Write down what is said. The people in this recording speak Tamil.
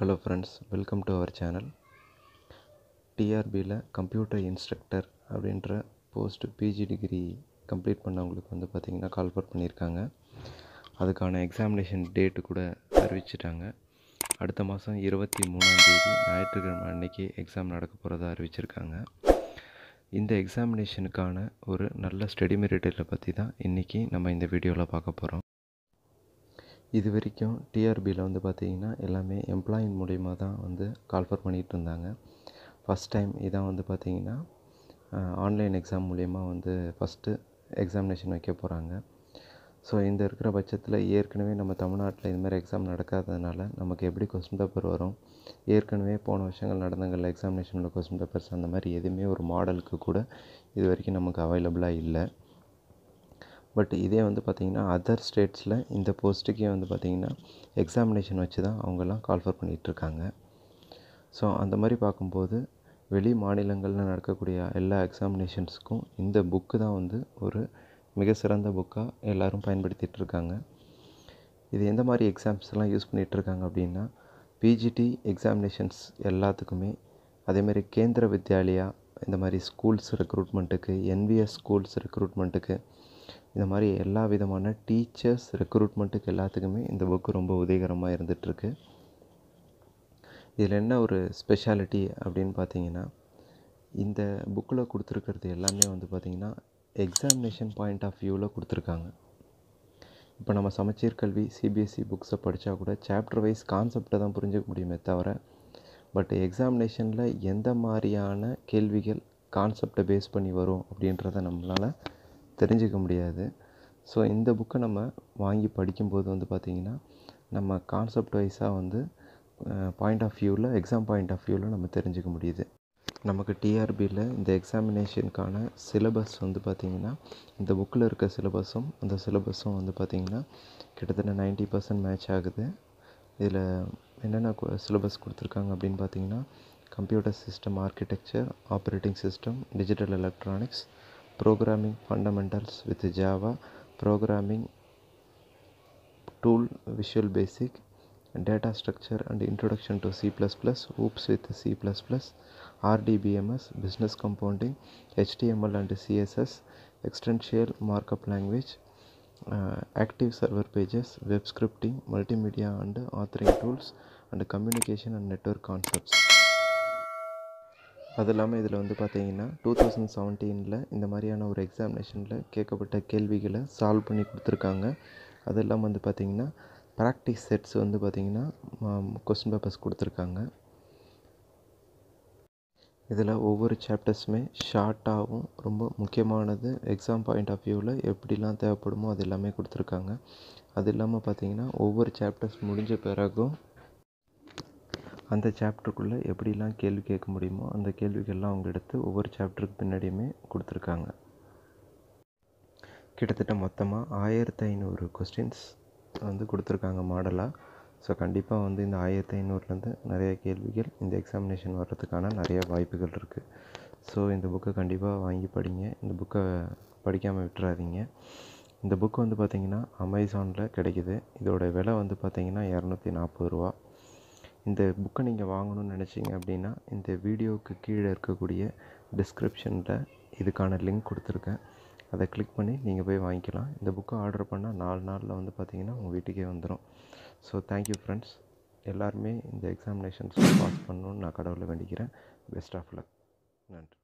Hello friends welcome to our channel டிஆர்பியில் computer instructor அப்படின்ற போஸ்ட் பிஜி டிகிரி கம்ப்ளீட் பண்ணவங்களுக்கு வந்து பார்த்திங்கன்னா கால்பர் பண்ணியிருக்காங்க. அதுக்கான எக்ஸாமினேஷன் டேட்டு கூட அறிவிச்சிட்டாங்க. அடுத்த மாதம் இருபத்தி மூணாம் தேதி ஞாயிற்றுக்கிழமை அன்னைக்கு எக்ஸாம் நடக்க போகிறதா அறிவிச்சிருக்காங்க. இந்த எக்ஸாமினேஷனுக்கான ஒரு நல்ல ஸ்டடி மெட்டீரியலை பற்றி தான் இன்றைக்கி நம்ம இந்த வீடியோவில் பார்க்க போகிறோம் இது வரைக்கும் டிஆர்பியில் வந்து பார்த்திங்கன்னா எல்லாமே எம்ப்ளாயின் மூலிமா தான் வந்து கால்ஃபர் பண்ணிகிட்டு இருந்தாங்க. ஃபஸ்ட் டைம் இதான் வந்து பார்த்திங்கன்னா ஆன்லைன் எக்ஸாம் மூலிமா வந்து ஃபஸ்ட்டு எக்ஸாமினேஷன் வைக்க போகிறாங்க ஸோ இந்த இருக்கிற பட்சத்தில் ஏற்கனவே நம்ம தமிழ்நாட்டில் இது மாதிரி எக்ஸாம் நடக்காததுனால நமக்கு எப்படி கொஸ்டின் பேப்பர் வரும்? ஏற்கனவே போன வருஷங்கள் நடந்தங்களில் எக்ஸாமினேஷனில் கொஸ்டின் பேப்பர்ஸ் அந்த மாதிரி எதுவுமே ஒரு மாடலுக்கு கூட இது வரைக்கும் நமக்கு அவைலபிளாக இல்லை. பட் இதே வந்து பார்த்திங்கன்னா அதர் ஸ்டேட்ஸில் இந்த போஸ்ட்டுக்கே வந்து பார்த்திங்கன்னா எக்ஸாமினேஷன் வச்சு தான் அவங்கெல்லாம் கால்ஃபர் பண்ணிகிட்ருக்காங்க ஸோ அந்த மாதிரி பார்க்கும்போது வெளி மாநிலங்களில் நடக்கக்கூடிய எல்லா எக்ஸாமினேஷன்ஸுக்கும் இந்த புக்கு தான் வந்து ஒரு மிக சிறந்த புக்காக எல்லோரும் பயன்படுத்திகிட்டு இருக்காங்க இது எந்த மாதிரி எக்ஸாம்ஸ்லாம் யூஸ் பண்ணிகிட்ருக்காங்க அப்படின்னா பிஜிடி எக்ஸாமினேஷன்ஸ் எல்லாத்துக்குமே அதேமாதிரி கேந்திர வித்யாலயா இந்த மாதிரி ஸ்கூல்ஸ் ரெக்ரூட்மெண்ட்டுக்கு என்விஎஸ் ஸ்கூல்ஸ் ரெக்ரூட்மெண்ட்டுக்கு இந்த மாதிரி எல்லா விதமான டீச்சர்ஸ் ரெக்ரூட்மெண்ட்டுக்கு எல்லாத்துக்குமே இந்த புக்கு ரொம்ப உதவிகரமாக இருந்துகிட்ருக்கு இதில் என்ன ஒரு ஸ்பெஷாலிட்டி அப்படின்னு பார்த்தீங்கன்னா இந்த புக்கில் கொடுத்துருக்கிறது எல்லாமே வந்து பார்த்திங்கன்னா எக்ஸாமினேஷன் பாயிண்ட் ஆஃப் வியூவில் கொடுத்துருக்காங்க. இப்போ நம்ம சமச்சீர் கல்வி சிபிஎஸ்சி புக்ஸை படித்தா கூட சாப்டர் வைஸ் கான்செப்டை தான் புரிஞ்சுக்க முடியுமே தவிர பட் எக்ஸாமினேஷனில் எந்த மாதிரியான கேள்விகள் கான்செப்டை பேஸ் பண்ணி வரும் அப்படின்றத நம்மளால் தெரிஞ்சிக்க முடியாது. ஸோ இந்த புக்கை நம்ம வாங்கி படிக்கும்போது வந்து பார்த்திங்கன்னா நம்ம கான்செப்ட் வைஸாக வந்து பாயிண்ட் ஆஃப் வியூவில் எக்ஸாம் பாயிண்ட் ஆஃப் வியூவில் நம்ம தெரிஞ்சுக்க முடியுது. நமக்கு டிஆர்பியில் இந்த எக்ஸாமினேஷனுக்கான சிலபஸ் வந்து பார்த்திங்கன்னா இந்த புக்கில் இருக்க சிலபஸும் அந்த சிலபஸும் வந்து பார்த்திங்கன்னா கிட்டத்தட்ட நைன்ட்டி பர்சன்ட் மேட்ச் ஆகுது. இதில் என்னென்ன சிலபஸ் கொடுத்துருக்காங்க அப்படின்னு பார்த்தீங்கன்னா computer system architecture operating system digital electronics programming fundamentals with java programming tool visual basic data structure and introduction to c++ oops with c++ rdbms business compounding html and css extensional markup language uh, active server pages web scripting multimedia and authoring tools and communication and network concepts அது இல்லாமல் இதில் வந்து பார்த்தீங்கன்னா டூ தௌசண்ட் செவன்டீனில் இந்த மாதிரியான ஒரு எக்ஸாமினேஷனில் கேட்கப்பட்ட கேள்விகளை சால்வ் பண்ணி கொடுத்துருக்காங்க. அது இல்லாமல் வந்து பார்த்தீங்கன்னா ப்ராக்டிஸ் செட்ஸ் வந்து பார்த்திங்கன்னா கொஸ்டின் பேப்பர்ஸ் கொடுத்துருக்காங்க. இதில் ஒவ்வொரு சாப்டர்ஸுமே ஷார்ட்டாகவும் ரொம்ப முக்கியமானது எக்ஸாம் பாயிண்ட் ஆஃப் வியூவில் எப்படிலாம் தேவைப்படுமோ அது எல்லாமே கொடுத்துருக்காங்க. அது இல்லாமல் பார்த்திங்கன்னா ஒவ்வொரு சாப்டர்ஸ் முடிஞ்ச பிறகும் அந்த சாப்டருக்குள்ளே எப்படிலாம் கேள்வி கேட்க முடியுமோ அந்த கேள்விகள்லாம் அவங்க எடுத்து ஒவ்வொரு சாப்டருக்கு பின்னாடியுமே கொடுத்துருக்காங்க. கிட்டத்தட்ட மொத்தமாக ஆயிரத்தி ஐநூறு கொஸ்டின்ஸ் வந்து கொடுத்துருக்காங்க மாடலாக ஸோ கண்டிப்பாக வந்து இந்த ஆயிரத்தி ஐநூறுலேருந்து நிறைய கேள்விகள் இந்த எக்ஸாமினேஷன் வர்றதுக்கான நிறைய வாய்ப்புகள் இருக்குது ஸோ இந்த புக்கை கண்டிப்பாக வாங்கி படிங்க. இந்த புக்கை படிக்காமல் விட்டுறாதீங்க. இந்த புக் வந்து பார்த்திங்கன்னா அமேசானில் கிடைக்கிது. இதோட விலை வந்து பார்த்திங்கன்னா இரநூத்தி நாற்பது ரூபா. இந்த புக்கை நீங்கள் வாங்கணும்னு நினச்சிங்க அப்படின்னா இந்த வீடியோவுக்கு கீழே இருக்கக்கூடிய டிஸ்கிரிப்ஷனில் இதுக்கான லிங்க் கொடுத்துருக்கேன். அதை கிளிக் பண்ணி நீங்கள் போய் வாங்கிக்கலாம். இந்த புக்கை ஆர்டர் பண்ணால் நாலு நாளில் வந்து பார்த்திங்கன்னா உங்கள் வீட்டுக்கே வந்துடும் ஸோ தேங்க்யூ ஃப்ரெண்ட்ஸ் எல்லாருமே இந்த எக்ஸாமினேஷன்ஸ் பாஸ் பண்ணணுன்னு நான் கடவுளை வேண்டிக்கிறேன். பெஸ்ட் ஆஃப் லக் நன்றி.